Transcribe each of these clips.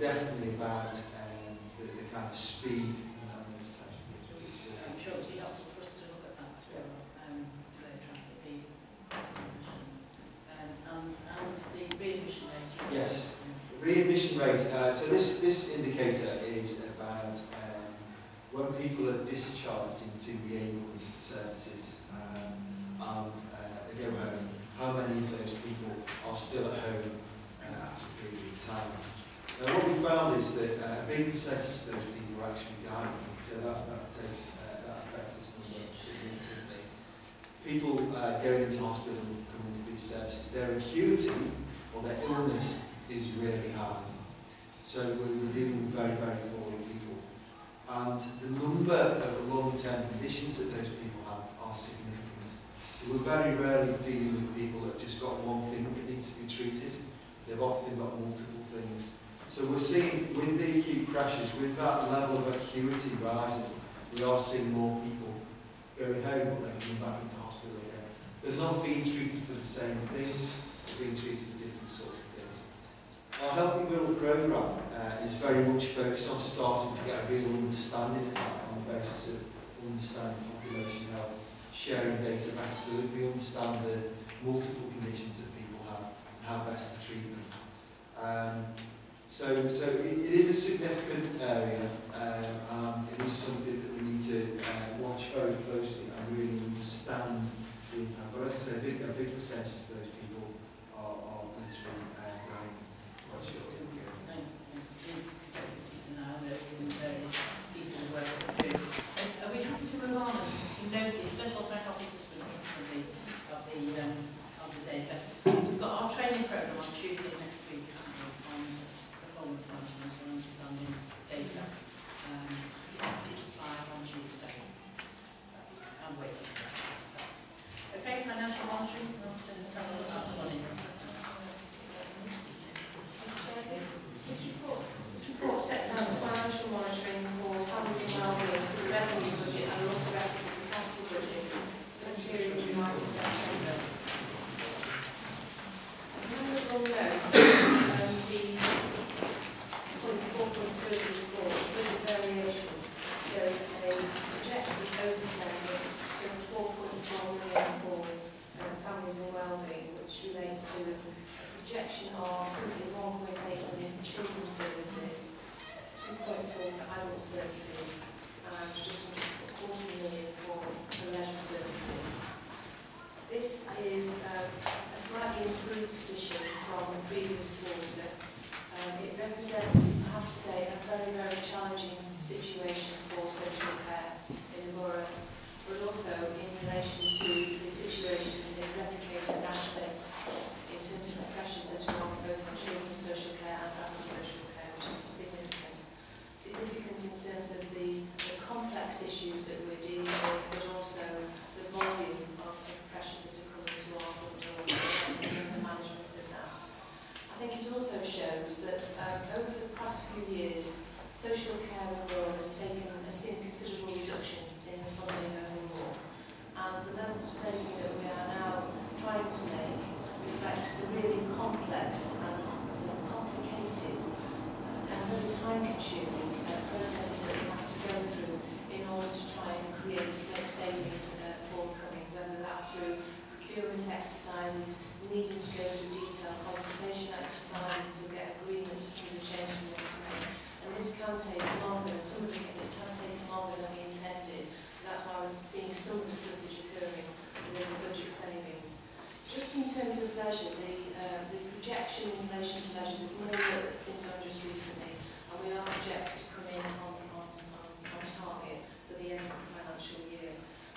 definitely about um, the, the kind of speed and those types of things. Which, uh, I'm sure it would be helpful for us to look at that as well, um, later on, the emissions. Um, and, and the re-emission rate. Yes. Readmission rate, uh, so this, this indicator is about um, when people are discharged into reablement services um, and uh, they go home, how many of those people are still at home uh, after period of time. Now what we found is that uh, a big percentage of those people are actually dying, so that, that, takes, uh, that affects this number significantly. People uh, going into hospital and coming into these services, their acuity or their illness is really high. So we're, we're dealing with very, very poor people. And the number of long-term conditions that those people have are significant. So we're very rarely dealing with people that have just got one thing that needs to be treated. They've often got multiple things. So we're seeing with the acute crashes, with that level of acuity rising, we are seeing more people going home or then coming back into hospital again. They're not being treated for the same things, they're being treated for different sorts of things. Our Healthy World programme uh, is very much focused on starting to get a real understanding of that on the basis of understanding population health, sharing data better so that we understand the multiple conditions that people have and how best to treat them. Um, So, so it, it is a significant area, um, and it is something that we need to uh, watch very closely and really understand the impact. But as I say, a big, a big percentage of those people are, are literally uh, dying quite shortly. Thanks. Are we happy to move on to note the special thank officers for the of the, um, of the data? We've got our training programme on Tuesday next week on performance management and understanding data. Um, it's five on Tuesday. I'm waiting for that. Okay, financial monitoring, tell us about the money. This, this report, this report sets out the financial monitoring for families and for the revenue budget and also references the capital budget for the period of July to September. As members will note, um, the point four point two of the report, the budget variation, shows a projected overspend of sort of four point four million for um, families and wellbeing, which relates to a projection of currently 1.8 million for children's services, 2.4 for adult services, and just under a quarter million for the leisure services. This is um, a slightly improved position from the previous quarter. Um, it represents, I have to say, a very, very challenging situation for social care in the borough, but also in relation to the situation that is replicated nationally in terms of the pressures that are on both on children's social care and adult social care, which is significant. Significant in terms of the, the complex issues that we're dealing with, but also the volume of, of pressures that are coming to our front door and the management of that. I think it also shows that um, over the past few years, social care in the Wirral has taken a sin- considerable reduction in the funding overall. And the levels of saving that we are now trying to make reflects the really complex and you know, complicated uh, and very time-consuming uh, processes that we have to go through in order to try and create make savings uh, forthcoming, whether that's through procurement exercises, needing to go through detailed consultation exercises to get agreement to some of the changes we want to make. And this can take longer, and some of this has taken longer than we intended, so that's why we're seeing some of the slippage occurring within the budget savings. Just in terms of leisure, the, uh, the projection in relation to leisure, there's more work that's been done just recently, and we are projected to come in on, on target for the end of the financial year.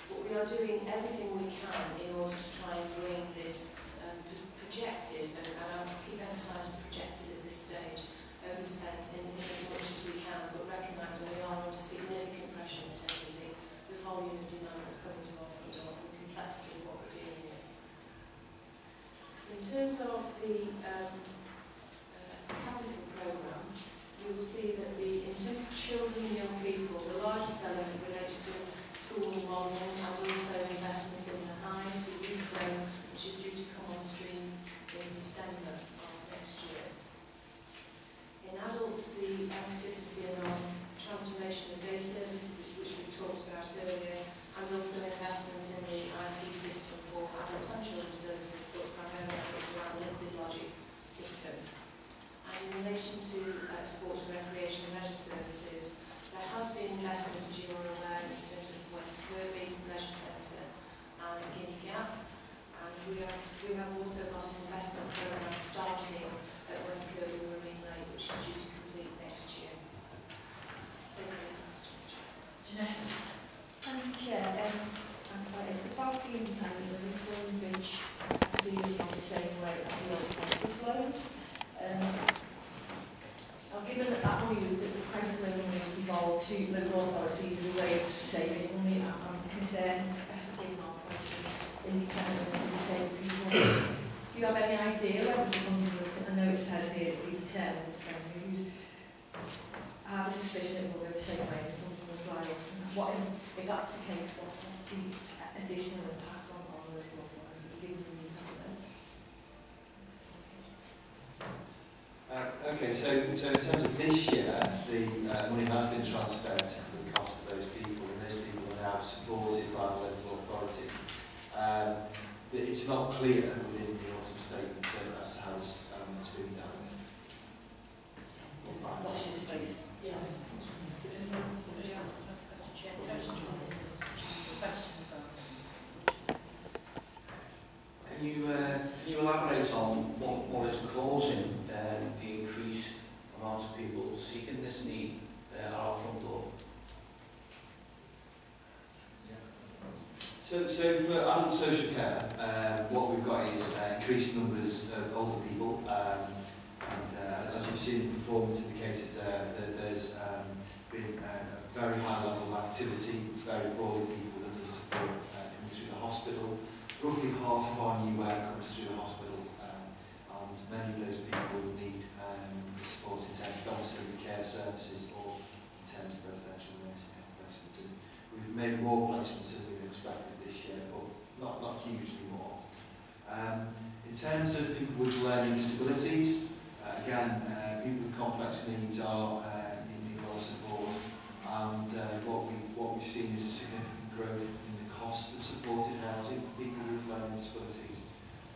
But we are doing everything we can in order to try and bring this um, pro- projected, and, I'll keep emphasising projected at this stage, overspend in, in as much as we can, but recognise we are under significant pressure in terms of the, the volume of demand that's coming to our front door and the complexity of what we're dealing with. In terms of the um, uh, capital programme, you will see that the, in terms of children and young people, the largest to local authorities as a way of saving money. I'm concerned, especially in our country, independent and disabled people. Do you have any idea whether the funding will, I know it says here that we determine it's going to use. I have a suspicion it will go the same way the funding as well. What if, if that's the case, what, what's the additional impact? Uh, okay, so, so in terms of this year, the uh, money has been transferred to the cost of those people, and those people are now supported by the local authority. Um, but it's not clear within the autumn statement uh, as to how this, um, it's being done. We'll find out. Watch this space. Yeah. Can you, uh, can you elaborate on what, what is causing the increased amounts of people seeking this need uh, at our front door? So, so for adult social care, um, what we've got is uh, increased numbers of older people, um, and uh, as you've seen the performance indicators there, that there's um, been uh, a very high level of activity, very poorly people that need support uh, coming through the hospital. Roughly half of our new work comes through the hospital, um, and many of those people need um, support in terms of domiciliary care services or in terms of residential nursing home placements. And made more placements than we've expected this year, but not, not hugely more. Um, in terms of people with learning disabilities, uh, again, uh, people with complex needs are uh, in need of support, and uh, what, we've, what we've seen is a significant growth in the cost of supported housing for people with learning disabilities.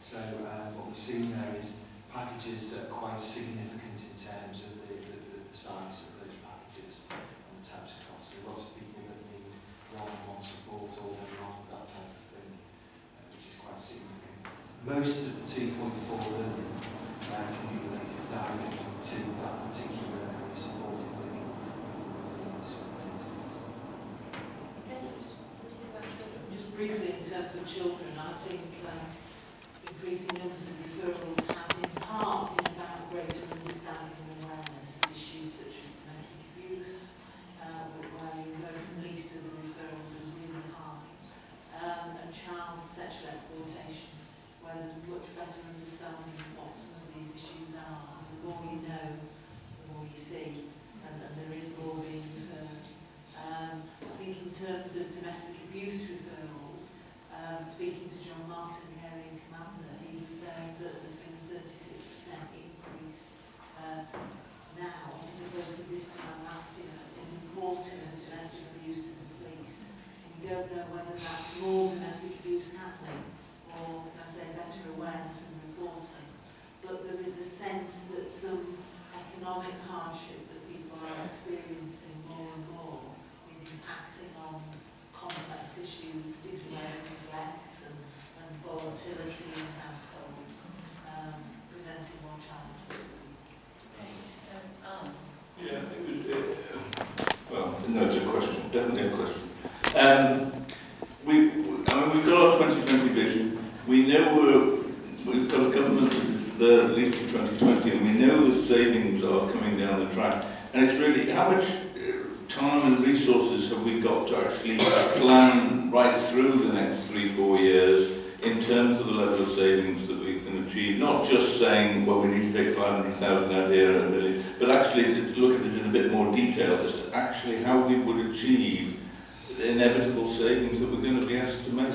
So uh, what we've seen there is packages that are quite significant in terms of the, the, the size of those packages and the types of costs. Are lots of people that one-on-one support all day long, that type of thing, uh, which is quite significant. Most of the 2.4 billion uh, can be related directly to that particular area supporting living with learning disabilities. Just briefly, in terms of children, I think um, increasing numbers of referrals have in part been about greater understanding and awareness of issues such as domestic abuse, uh, where you know from Lisa the referrals was really high, um, and child sexual exploitation, where there's much better understanding of what some of these issues are. And the more you know, the more you see, and, and there is more being referred. Um, I think in terms of domestic abuse referrals, um, speaking to John Martin, the area commander, he was saying that there's been a 36% increase uh, now, as opposed to this time last year, in reporting of domestic abuse to the police. And we don't know whether that's more domestic abuse happening or, as I say, better awareness and reporting. But there is a sense that some economic hardship that people are experiencing more and more is impacting on complex issues, particularly as neglect and, and volatility in households, um, presenting more challenges. Okay, um, Alan? Yeah, it was, uh, well, no, it's a question, definitely a question. Um, we, I mean, we've got our 2020 vision. We know we're, we've got a government that's there at least to 2020, and we know the savings are coming down the track. And it's really, how much uh, time and resources have we got to actually plan right through the next three, four years in terms of the level of savings that we can achieve? Not just saying, well, we need to take 500,000 out here a million, but actually to look at it in a bit more detail as to actually how we would achieve the inevitable savings that we're going to be asked to make.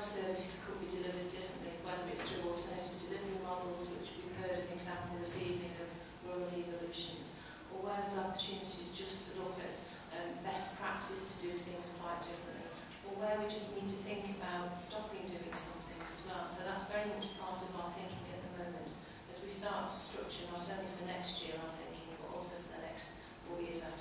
services could be delivered differently, whether it's through alternative delivery models, which we've heard an example this evening of Wirral Evolutions, or where there's opportunities just to look at um, best practice to do things quite differently, or where we just need to think about stopping doing some things as well. So that's very much part of our thinking at the moment, as we start to structure not only for next year our thinking, but also for the next four years after.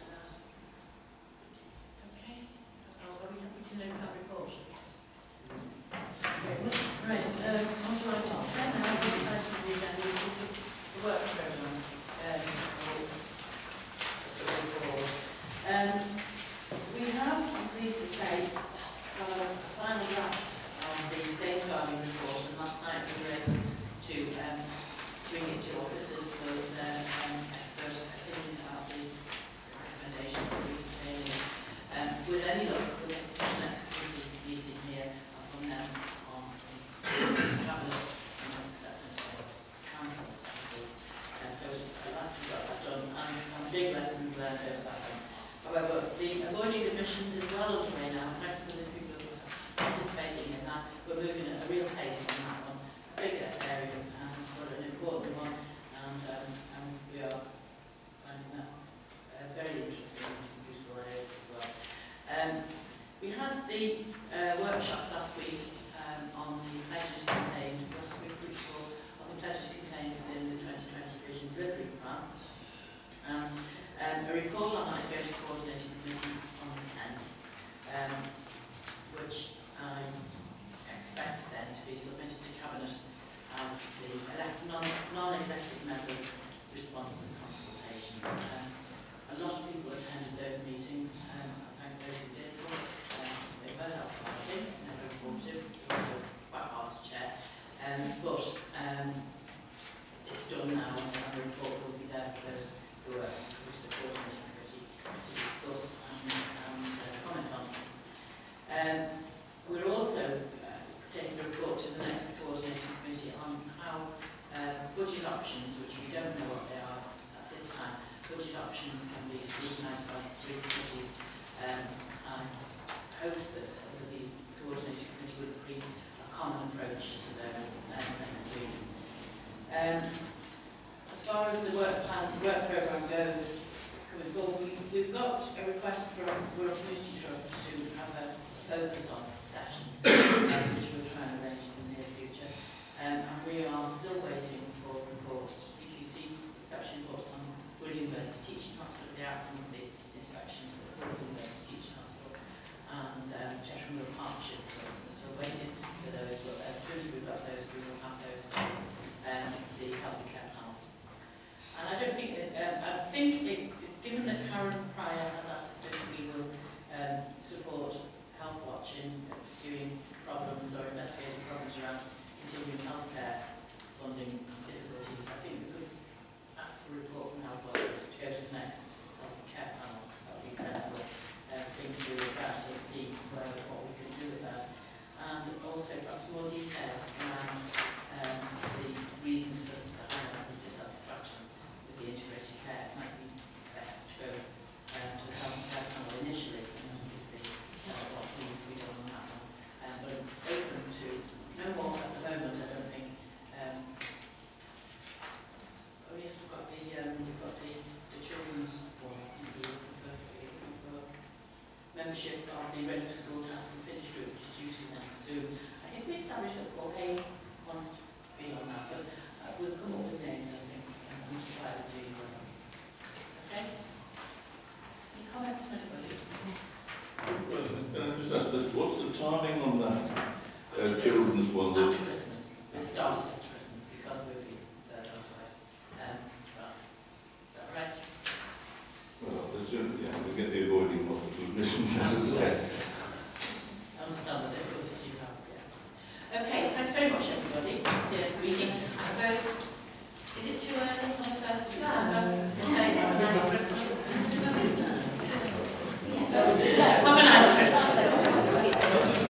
consultation. Um, a lot of people attended those meetings, um, and I thank those who did. Um, they were helpful, I think, and informative, quite hard to chair, Um, but um, it's done now, and the report will be there for those who are which the coordination committee to discuss and, and uh, comment on. Um, we're also uh, taking the report to the next coordinating committee on how uh, budget options, which we don't know what they are, this time, budget options can be scrutinised by three committees. Um, I hope that the coordinating committee would bring a common approach to those um, next week. Um, as far as the work plan, the work programme goes, coming forward, we, we've got a request from Wirral Community Trust to have a focus on session, um, which we'll try and arrange in the near future. Um, and we are still scelta